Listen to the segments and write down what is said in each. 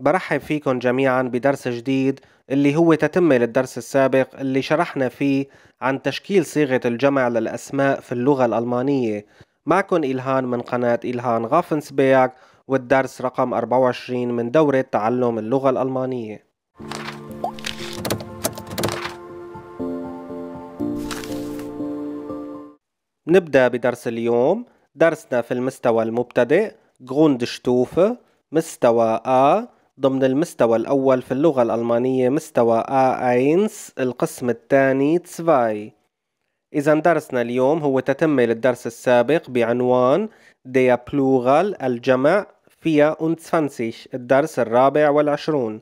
برحب فيكم جميعا بدرس جديد اللي هو تتمة للدرس السابق اللي شرحنا فيه عن تشكيل صيغة الجمع للأسماء في اللغة الألمانية. معكم إلهان من قناة إلهان غافنسبيك والدرس رقم 24 من دورة تعلم اللغة الألمانية. نبدأ بدرس اليوم. درسنا في المستوى المبتدئ Grundstufe مستوى A ضمن المستوى الأول في اللغة الألمانية مستوى A1 القسم الثاني 2 إذا درسنا اليوم هو تتمة للدرس السابق بعنوان der Plural الجمع فيها 24 الدرس الرابع والعشرون.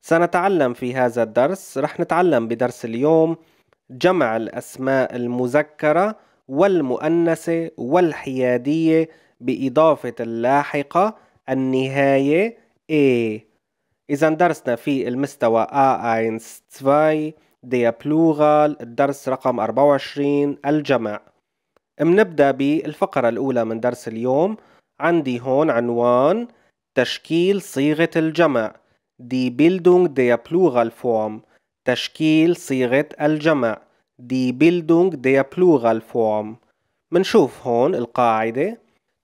سنتعلم في هذا الدرس رح نتعلم بدرس اليوم جمع الأسماء المذكرة والمؤنثة والحيادية بإضافة اللاحقة النهاية A إذا درسنا في المستوى A1 2 der Plural الدرس رقم 24 الجمع. منبدأ بالفقرة الأولى من درس اليوم. عندي هون عنوان تشكيل صيغة الجمع. Die Bildung der Pluralform تشكيل صيغة الجمع. Die Bildung der Pluralform منشوف هون القاعدة.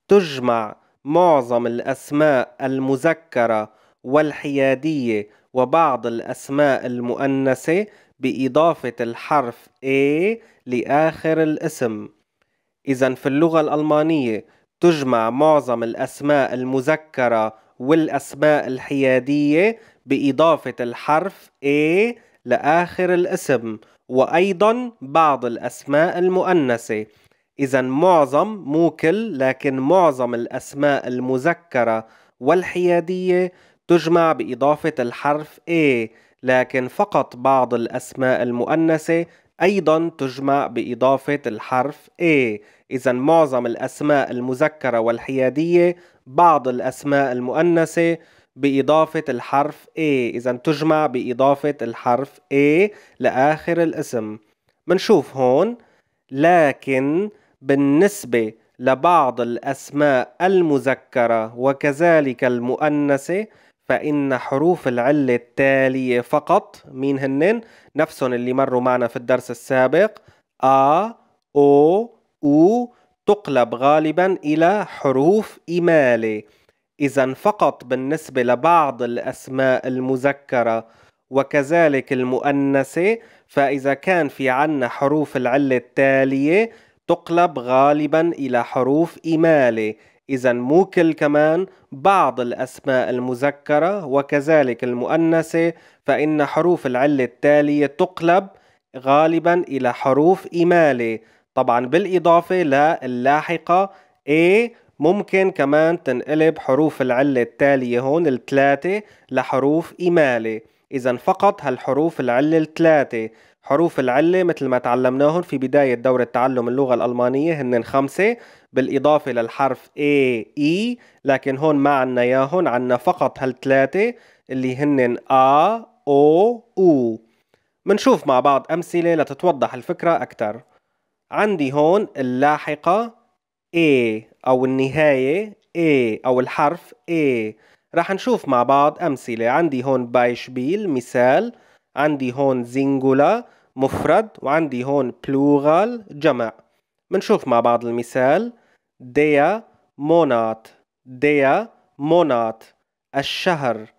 تجمع معظم الأسماء المذكرة والحيادية وبعض الأسماء المؤنثة بإضافة الحرف A لآخر الاسم. إذا في اللغة الألمانية تجمع معظم الأسماء المذكرة والأسماء الحيادية بإضافة الحرف A لآخر الاسم وأيضا بعض الأسماء المؤنثة. إذا معظم مو كل لكن معظم الأسماء المذكرة والحيادية تجمع بإضافة الحرف A لكن فقط بعض الأسماء المؤنثة أيضا تجمع بإضافة الحرف A. إذا معظم الأسماء المذكرة والحيادية بعض الأسماء المؤنثة بإضافة الحرف A. إذا تجمع بإضافة الحرف A لآخر الاسم. منشوف هون لكن بالنسبة لبعض الأسماء المذكرة وكذلك المؤنثة فإن حروف العلة التالية فقط مين هنن نفسهم اللي مروا معنا في الدرس السابق. آ أو أو تقلب غالبا إلى حروف إمالة إذا فقط بالنسبة لبعض الأسماء المذكرة وكذلك المؤنثة فإذا كان في عنا حروف العلة التالية تقلب غالبا إلى حروف إمالة إذا مو كل كمان بعض الأسماء المذكرة وكذلك المؤنثة فإن حروف العلة التالية تقلب غالبا إلى حروف إمالة طبعا بالإضافة للاحقة A ممكن كمان تنقلب حروف العلة التالية هون الثلاثة لحروف إمالة إذا فقط هالحروف العلة الثلاثة. حروف العلة مثل ما تعلمناهم في بداية دورة تعلم اللغة الألمانية هن خمسة بالإضافة للحرف A E لكن هون ما عنا ياهن عنا فقط هالثلاثة اللي هن A O U. منشوف مع بعض أمثلة لتتوضح الفكرة أكثر عندي هون اللاحقة A أو النهاية A أو الحرف A. راح نشوف مع بعض أمثلة. عندي هون بايشبيل مثال. عندي هون زينجولا مفرد وعندي هون بلوغال جمع. منشوف مع بعض المثال. ديا مونات. ديا مونات. الشهر.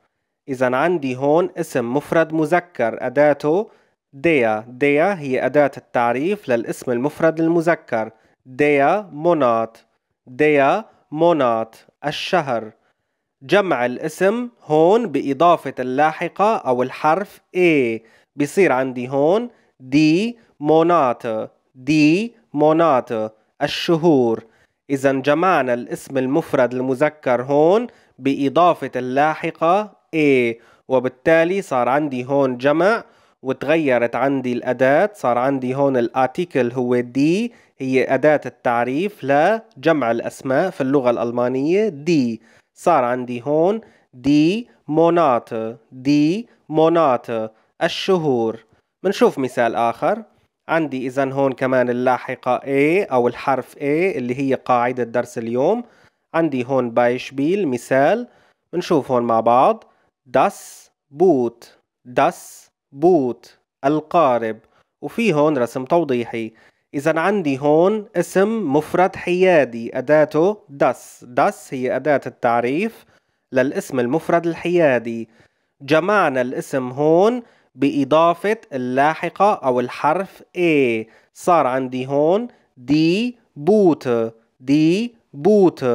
إذا عندي هون اسم مفرد مذكر. أداته ديا. ديا هي أداة التعريف للاسم المفرد المذكر. ديا مونات. ديا مونات. الشهر. جمع الاسم هون بإضافة اللاحقة أو الحرف A. بصير عندي هون دي مونات دي مونات الشهور. إذا جمعنا الاسم المفرد المذكر هون بإضافة اللاحقة A وبالتالي صار عندي هون جمع وتغيرت عندي الأداة صار عندي هون الارتيكل هو دي هي أداة التعريف لجمع الأسماء في اللغة الألمانية دي صار عندي هون دي مونات دي مونات الشهور. منشوف مثال آخر. عندي إذا هون كمان اللاحقة E أو الحرف E اللي هي قاعدة درس اليوم. عندي هون Beispiel مثال. بنشوف هون مع بعض. das Boot das Boot القارب. وفي هون رسم توضيحي. إذا عندي هون اسم مفرد حيادي أداته das das هي أداة التعريف للاسم المفرد الحيادي. جمعنا الاسم هون بإضافة اللاحقة أو الحرف E. صار عندي هون die Boote die Boote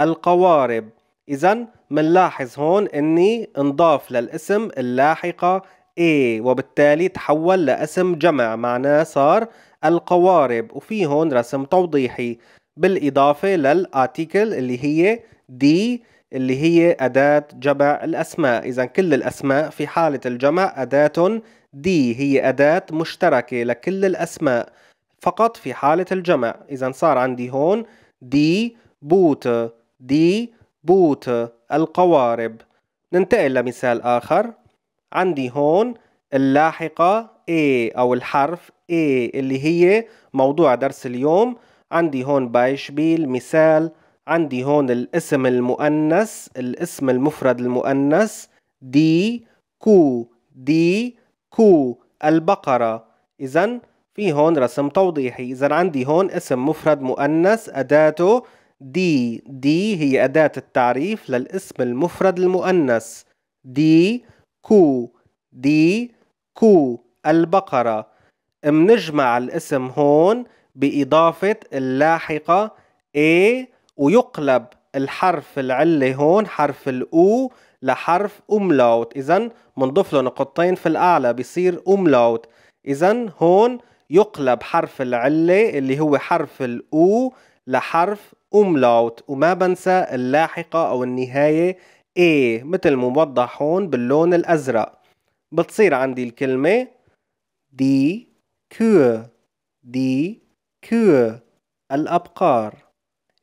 القوارب. إذا منلاحظ هون إني انضاف للاسم اللاحقة E وبالتالي تحول لاسم جمع معناه صار القوارب. وفي هون رسم توضيحي بالإضافة لل Artikel اللي هي die اللي هي أداة جمع الأسماء. إذا كل الأسماء في حالة الجمع أداة die هي أداة مشتركة لكل الأسماء فقط في حالة الجمع. إذا صار عندي هون die Boote die Boote القوارب. ننتقل لمثال آخر. عندي هون اللاحقة E أو الحرف E اللي هي موضوع درس اليوم. عندي هون بايشبيل مثال عندي هون الاسم المؤنث الاسم المفرد المؤنث دي كو دي كو البقرة. إذا في هون رسم توضيحي. إذا عندي هون اسم مفرد مؤنث أداته دي دي هي أداة التعريف للاسم المفرد المؤنث. دي كو دي كو البقرة. منجمع الاسم هون بإضافة اللاحقة A ويقلب الحرف العلة هون حرف الأو لحرف أملاوت. إذا منضيف له نقطتين في الأعلى بصير أملاوت. إذا هون يقلب حرف العلة اللي هو حرف الأو لحرف أملاوت. وما بنسى اللاحقة أو النهاية A مثل موضح هون باللون الأزرق. بتصير عندي الكلمة دي كو دي كو الأبقار.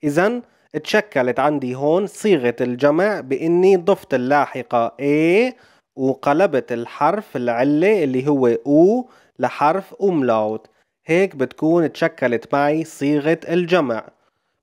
إذا تشكلت عندي هون صيغة الجمع بإني ضفت اللاحقة A وقلبت الحرف العلة اللي هو أو لحرف أملاوت هيك بتكون تشكلت معي صيغة الجمع.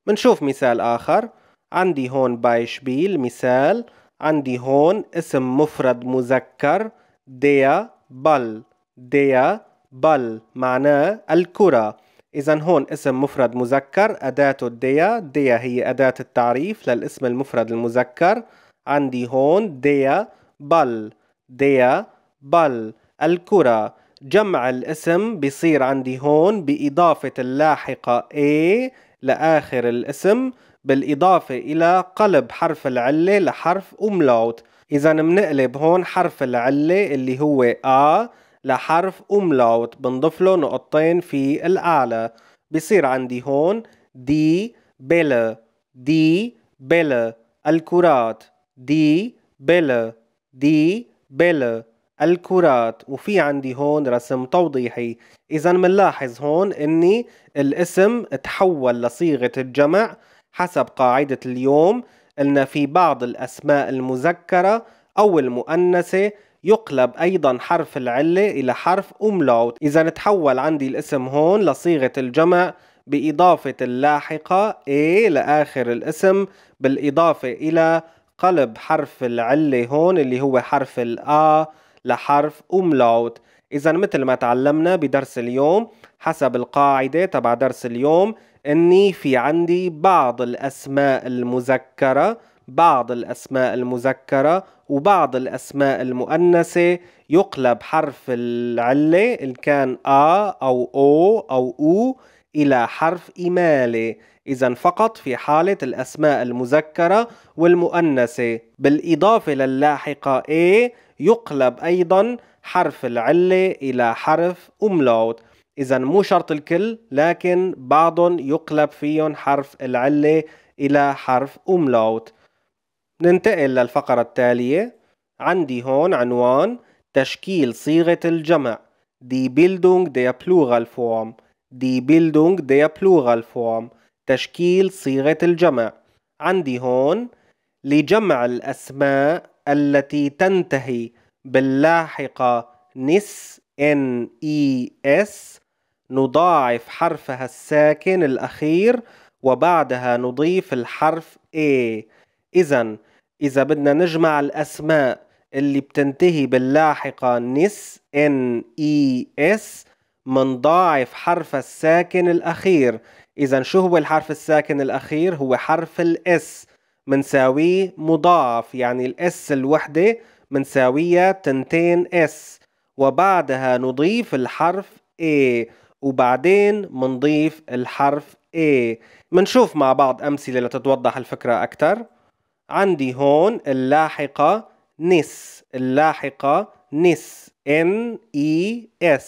منشوف مثال آخر. عندي هون بايشبيل مثال. عندي هون اسم مفرد مذكر ديا بل. ديا بل معناه الكرة. إذا هون اسم مفرد مذكر أداته ديا ديا هي أداة التعريف للاسم المفرد المذكر. عندي هون ديا بل. ديا بل. الكرة. جمع الاسم بصير عندي هون بإضافة اللاحقة A لآخر الاسم بالإضافة إلى قلب حرف العلة لحرف أملاوت إذا منقلب هون حرف العلة اللي هو A لحرف أملاوت بنضيف له نقطتين في الأعلى بصير عندي هون دي بلا دي بلا الكرات دي بلا دي بلا الكرات. وفي عندي هون رسم توضيحي. إذا منلاحظ هون إني الاسم تحول لصيغة الجمع حسب قاعدة اليوم. قلنا في بعض الأسماء المذكرة أو المؤنثة يقلب أيضا حرف العلة إلى حرف أملاوت. إذا تحول عندي الاسم هون لصيغة الجمع بإضافة اللاحقة A لآخر الاسم بالإضافة إلى قلب حرف العلة هون اللي هو حرف الآ لحرف أملاوت. إذا مثل ما تعلمنا بدرس اليوم حسب القاعدة تبع درس اليوم إني في عندي بعض الأسماء المذكرة بعض الأسماء المذكرة وبعض الأسماء المؤنثة يقلب حرف العلة إن كان آ أو أو أو أو إلى حرف إمالة إذا فقط في حالة الأسماء المذكرة والمؤنثة. بالإضافة للاحقة A يقلب أيضا حرف العلة إلى حرف أملاوت إذا مو شرط الكل لكن بعضهم يقلب فيهم حرف العلة إلى حرف أملاوت ننتقل للفقرة التالية. عندي هون عنوان تشكيل صيغة الجمع. Die Bildung der Pluralform Die Bildung der Pluralform تشكيل صيغة الجمع. عندي هون لجمع الأسماء التي تنتهي باللاحقة نس N E S نضاعف حرفها الساكن الأخير وبعدها نضيف الحرف A. إذا إذا بدنا نجمع الأسماء اللي بتنتهي باللاحقة نس إن إي إس منضاعف حرف الساكن الأخير. إذا شو هو الحرف الساكن الأخير؟ هو حرف الإس. منساويه مضاعف يعني الإس الوحدة منساوية تنتين إس. وبعدها نضيف الحرف A وبعدين منضيف الحرف A منشوف مع بعض أمثلة لتتوضح الفكرة أكثر عندي هون اللاحقة نس اللاحقة نس N E S.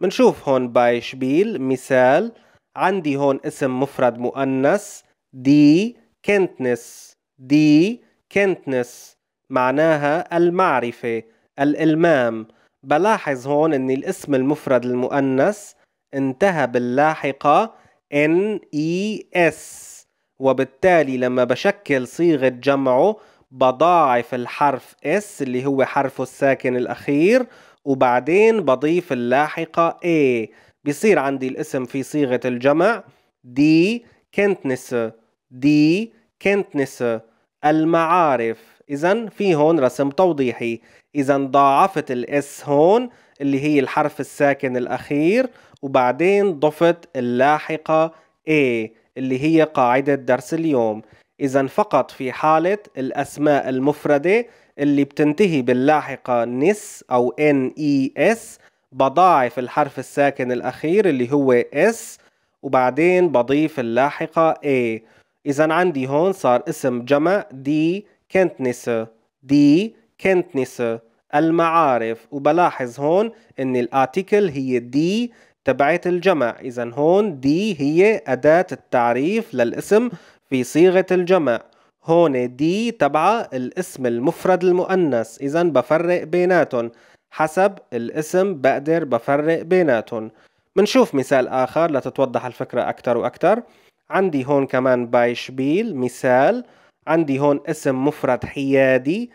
منشوف هون بايشبيل مثال. عندي هون اسم مفرد مؤنث دي كنتنس دي كنتنس معناها المعرفة الإلمام. بلاحظ هون ان الاسم المفرد المؤنث انتهى باللاحقة N E S. وبالتالي لما بشكل صيغة جمعه بضاعف الحرف S اللي هو حرفه الساكن الأخير وبعدين بضيف اللاحقة A. بصير عندي الاسم في صيغة الجمع دي كنتنسة دي كنتنسة المعارف. إذا في هون رسم توضيحي. إذا ضاعفت الاس هون اللي هي الحرف الساكن الأخير وبعدين ضفت اللاحقة A. اللي هي قاعدة درس اليوم. إذا فقط في حالة الأسماء المفردة اللي بتنتهي باللاحقة nis أو s بضاعف الحرف الساكن الأخير اللي هو s وبعدين بضيف اللاحقة E. إذا عندي هون صار اسم جمع die Kenntnisse die Kenntnisse المعارف وبلاحظ هون إن ال Artikel هي die تبعت الجمع. اذا هون die هي أداة التعريف للاسم في صيغة الجمع. هون دي تبع الاسم المفرد المؤنث. اذا بفرق بيناتهم حسب الاسم بقدر بفرق بيناتهم. منشوف مثال آخر لتتوضح الفكرة أكتر وأكتر. عندي هون كمان بايشبيل مثال. عندي هون اسم مفرد حيادي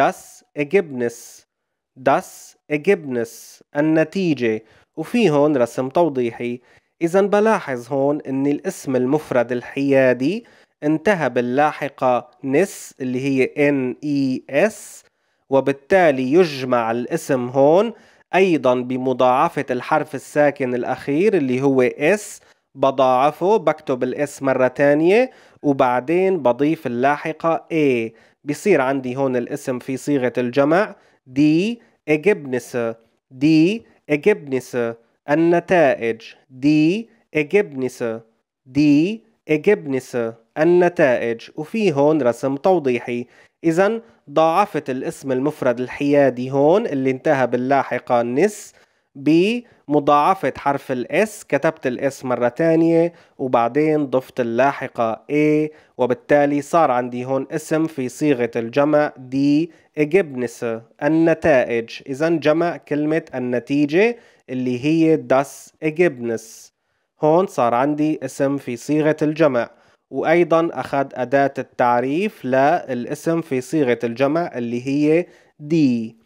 das Ergebnis das Ergebnis النتيجة. وفي هون رسم توضيحي. إذا بلاحظ هون إن الاسم المفرد الحيادي انتهى باللاحقة نس اللي هي N E S وبالتالي يجمع الاسم هون أيضا بمضاعفة الحرف الساكن الأخير اللي هو S. بضاعفه بكتب الاس مرة تانية وبعدين بضيف اللاحقة A. بصير عندي هون الاسم في صيغة الجمع. دي Ergebnisse دي Ergebnisse النتائج. دي Ergebnisse دي Ergebnisse النتائج. وفي هون رسم توضيحي. إذا ضاعفت الاسم المفرد الحيادي هون اللي انتهى باللاحقة nis بمضاعفة حرف ال S كتبت الاس مرة تانية وبعدين ضفت اللاحقة e وبالتالي صار عندي هون اسم في صيغة الجمع die إجبنس النتائج. إذا جمع كلمة النتيجة اللي هي داس إجبنس. هون صار عندي اسم في صيغة الجمع. وأيضا أخذ أداة التعريف للاسم في صيغة الجمع اللي هي دي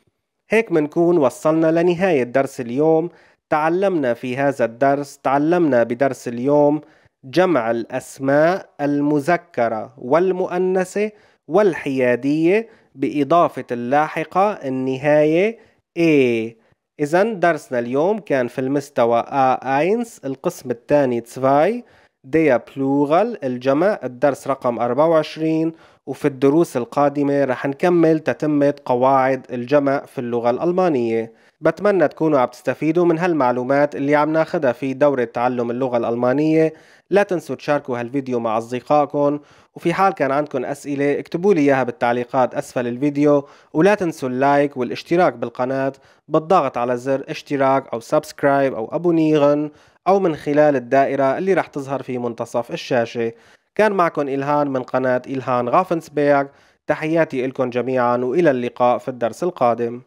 هيك منكون وصلنا لنهاية درس اليوم. تعلمنا في هذا الدرس تعلمنا بدرس اليوم جمع الأسماء المذكرة والمؤنثة والحيادية بإضافة اللاحقة النهاية A. إذا درسنا اليوم كان في المستوى A1 القسم الثاني 2 ديا بلورال الجمع الدرس رقم 24 وفي الدروس القادمة رح نكمل تتمة قواعد الجمع في اللغة الألمانية. بتمنى تكونوا عم تستفيدوا من هالمعلومات اللي عم ناخدها في دورة تعلم اللغة الألمانية. لا تنسوا تشاركوا هالفيديو مع أصدقائكم. وفي حال كان عندكم أسئلة اكتبوا لي إياها بالتعليقات أسفل الفيديو. ولا تنسوا اللايك والاشتراك بالقناة. بالضغط على زر اشتراك أو subscribe أو abonnieren أو من خلال الدائرة اللي رح تظهر في منتصف الشاشة. كان معكم إلهان من قناة إلهان غافنسبيرغ. تحياتي لكم جميعا وإلى اللقاء في الدرس القادم.